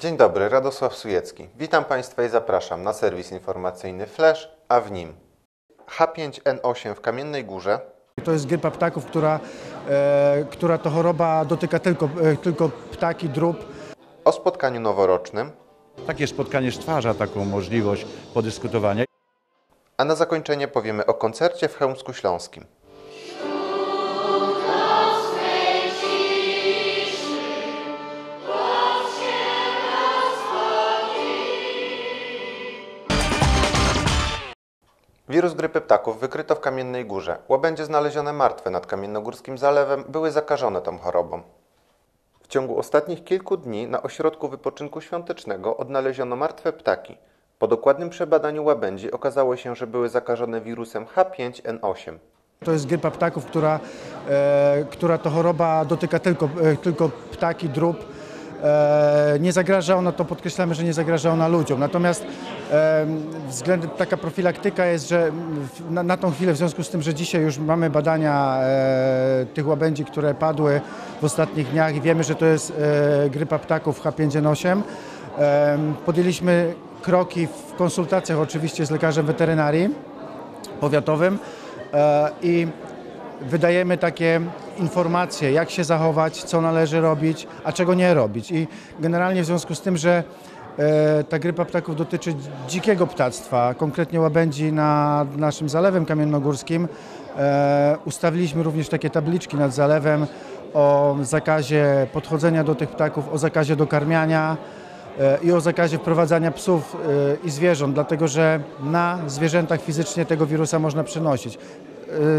Dzień dobry, Radosław Sujecki. Witam Państwa i zapraszam na serwis informacyjny Flash, a w nim H5N8 w Kamiennej Górze, To jest grypa ptaków, która, e, która to choroba dotyka tylko, e, tylko ptaki, drób. o spotkaniu noworocznym, Takie spotkanie stwarza taką możliwość podyskutowania. a na zakończenie powiemy o koncercie w Chełmsku Śląskim. Wirus grypy ptaków wykryto w Kamiennej Górze. Łabędzie znalezione martwe nad Kamiennogórskim Zalewem były zakażone tą chorobą. W ciągu ostatnich kilku dni na ośrodku wypoczynku świątecznego odnaleziono martwe ptaki. Po dokładnym przebadaniu łabędzi okazało się, że były zakażone wirusem H5N8. To jest grypa ptaków, która, e, która to choroba dotyka tylko, e, tylko ptaki, drób. E, nie zagraża ona, to podkreślamy, że nie zagraża ona ludziom. Natomiast względem taka profilaktyka jest, że na, na tą chwilę, w związku z tym, że dzisiaj już mamy badania e, tych łabędzi, które padły w ostatnich dniach i wiemy, że to jest e, grypa ptaków H5N8, e, podjęliśmy kroki w konsultacjach oczywiście z lekarzem weterynarii powiatowym e, i wydajemy takie informacje, jak się zachować, co należy robić, a czego nie robić. I generalnie w związku z tym, że ta grypa ptaków dotyczy dzikiego ptactwa, konkretnie łabędzi nad naszym zalewem kamiennogórskim, e, ustawiliśmy również takie tabliczki nad zalewem o zakazie podchodzenia do tych ptaków, o zakazie dokarmiania, e, i o zakazie wprowadzania psów e, i zwierząt, dlatego że na zwierzętach fizycznie tego wirusa można przenosić.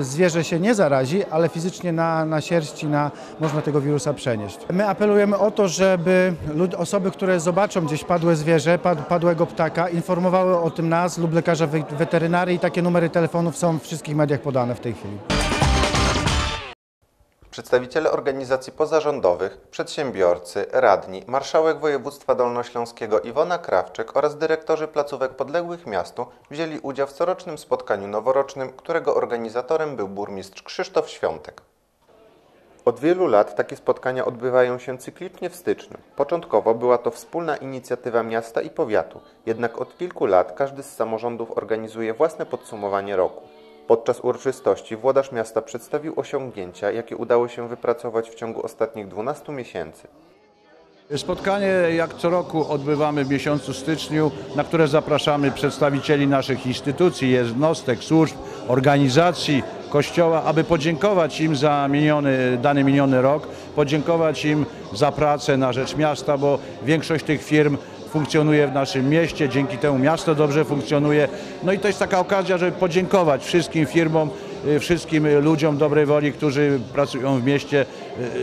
E, Zwierzę się nie zarazi, ale fizycznie na, na sierści na, można tego wirusa przenieść. My apelujemy o to, żeby lud, osoby, które zobaczą gdzieś padłe zwierzę, pad, padłego ptaka, informowały o tym nas lub lekarza we- weterynarii. Takie numery telefonów są w wszystkich mediach podane w tej chwili. Przedstawiciele organizacji pozarządowych, przedsiębiorcy, radni, marszałek województwa dolnośląskiego Iwona Krawczyk oraz dyrektorzy placówek podległych miastu wzięli udział w corocznym spotkaniu noworocznym, którego organizatorem był burmistrz Krzysztof Świątek. Od wielu lat takie spotkania odbywają się cyklicznie w styczniu. Początkowo była to wspólna inicjatywa miasta i powiatu, jednak od kilku lat każdy z samorządów organizuje własne podsumowanie roku. Podczas uroczystości włodarz miasta przedstawił osiągnięcia, jakie udało się wypracować w ciągu ostatnich 12 miesięcy. Spotkanie jak co roku odbywamy w miesiącu styczniu, na które zapraszamy przedstawicieli naszych instytucji, jednostek, służb, organizacji, kościoła, aby podziękować im za miniony, dany miniony rok, podziękować im za pracę na rzecz miasta, bo większość tych firm funkcjonuje w naszym mieście, dzięki temu miasto dobrze funkcjonuje. No i to jest taka okazja, żeby podziękować wszystkim firmom, y, wszystkim ludziom dobrej woli, którzy pracują w mieście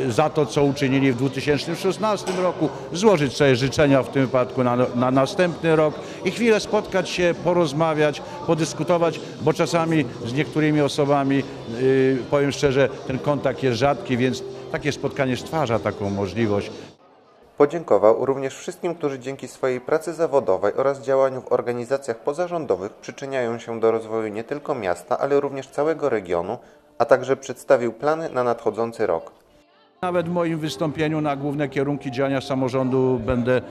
y, za to, co uczynili w 2016 roku, złożyć sobie życzenia w tym wypadku na, na następny rok i chwilę spotkać się, porozmawiać, podyskutować, bo czasami z niektórymi osobami, y, powiem szczerze, ten kontakt jest rzadki, więc takie spotkanie stwarza taką możliwość. Podziękował również wszystkim, którzy dzięki swojej pracy zawodowej oraz działaniu w organizacjach pozarządowych przyczyniają się do rozwoju nie tylko miasta, ale również całego regionu, a także przedstawił plany na nadchodzący rok. Nawet w moim wystąpieniu na główne kierunki działania samorządu będę,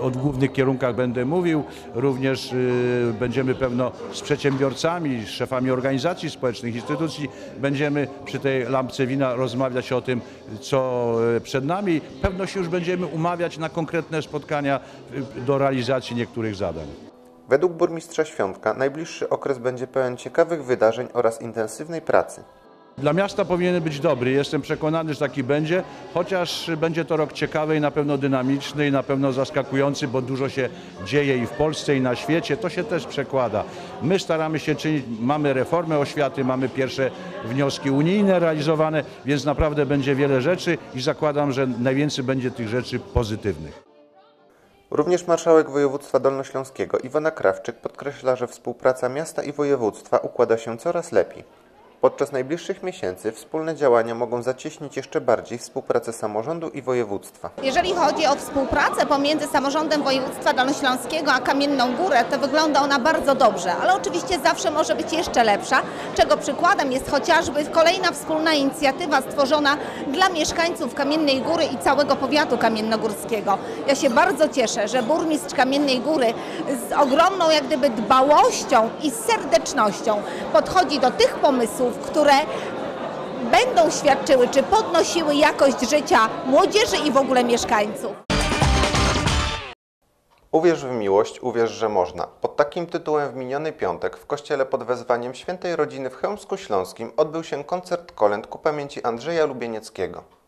o głównych kierunkach będę mówił. Również y, będziemy pewno z przedsiębiorcami, z szefami organizacji społecznych, instytucji, będziemy przy tej lampce wina rozmawiać o tym, co y, przed nami. Pewno się już będziemy umawiać na konkretne spotkania y, do realizacji niektórych zadań. Według burmistrza Świątka najbliższy okres będzie pełen ciekawych wydarzeń oraz intensywnej pracy. Dla miasta powinien być dobry. Jestem przekonany, że taki będzie, chociaż będzie to rok ciekawy i na pewno dynamiczny i na pewno zaskakujący, bo dużo się dzieje i w Polsce i na świecie. To się też przekłada. My staramy się czynić, mamy reformę oświaty, mamy pierwsze wnioski unijne realizowane, więc naprawdę będzie wiele rzeczy i zakładam, że najwięcej będzie tych rzeczy pozytywnych. Również marszałek województwa dolnośląskiego Iwona Krawczyk podkreśla, że współpraca miasta i województwa układa się coraz lepiej. Podczas najbliższych miesięcy wspólne działania mogą zacieśnić jeszcze bardziej współpracę samorządu i województwa. Jeżeli chodzi o współpracę pomiędzy samorządem województwa dolnośląskiego a Kamienną Górę, to wygląda ona bardzo dobrze, ale oczywiście zawsze może być jeszcze lepsza, czego przykładem jest chociażby kolejna wspólna inicjatywa stworzona dla mieszkańców Kamiennej Góry i całego powiatu kamiennogórskiego. Ja się bardzo cieszę, że burmistrz Kamiennej Góry z ogromną jak gdyby dbałością i serdecznością podchodzi do tych pomysłów, które będą świadczyły czy podnosiły jakość życia młodzieży i w ogóle mieszkańców. Uwierz w miłość, uwierz, że można. Pod takim tytułem w miniony piątek w kościele pod wezwaniem Świętej Rodziny w Chełmsku Śląskim odbył się koncert kolęd ku pamięci Andrzeja Lubienieckiego.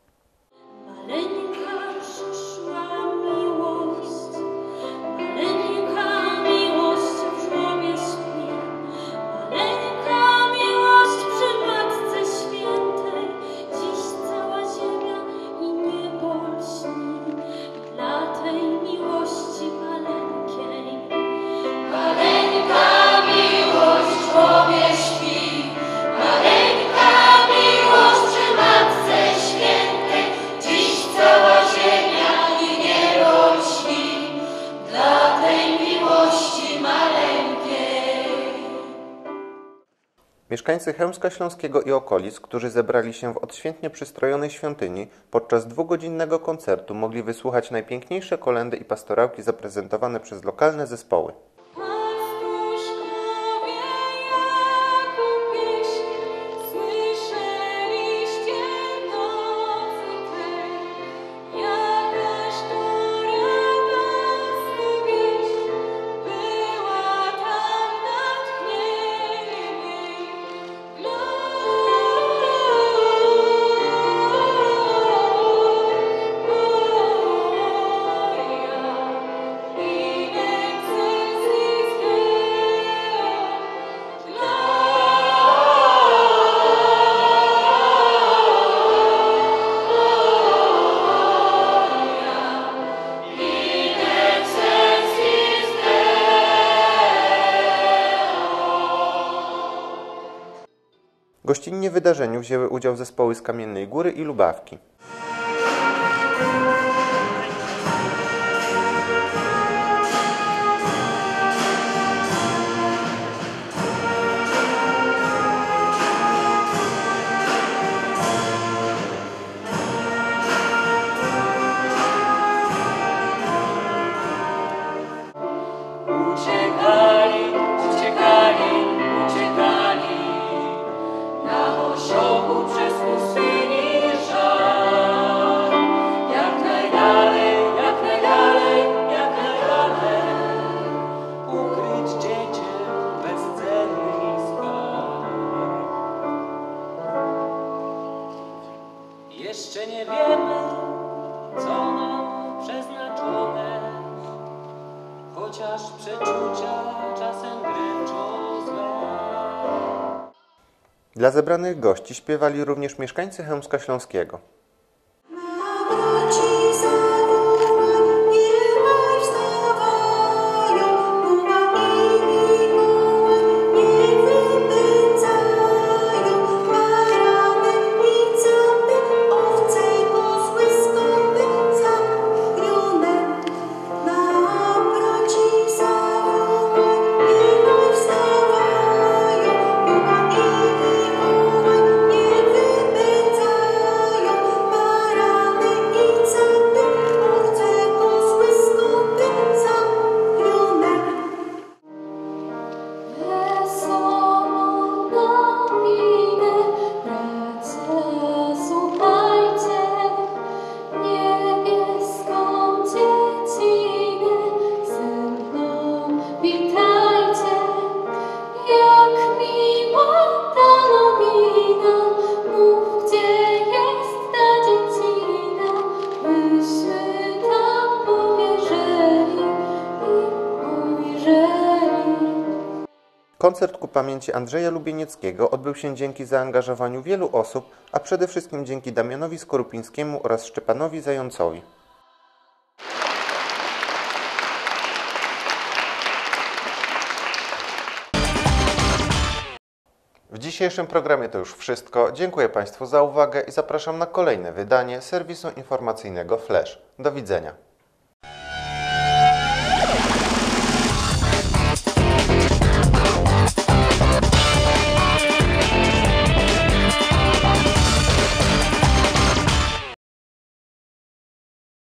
Mieszkańcy Chełmska Śląskiego i okolic, którzy zebrali się w odświętnie przystrojonej świątyni, podczas dwugodzinnego koncertu mogli wysłuchać najpiękniejsze kolendy i pastorałki zaprezentowane przez lokalne zespoły. Gościnnie w wydarzeniu wzięły udział zespoły z Kamiennej Góry i Lubawki. Dla zebranych gości śpiewali również mieszkańcy Chełmska Śląskiego. Koncert ku pamięci Andrzeja Lubienieckiego odbył się dzięki zaangażowaniu wielu osób, a przede wszystkim dzięki Damianowi Skorupińskiemu oraz Szczepanowi Zającowi. W dzisiejszym programie to już wszystko. Dziękuję Państwu za uwagę i zapraszam na kolejne wydanie serwisu informacyjnego Flash. Do widzenia.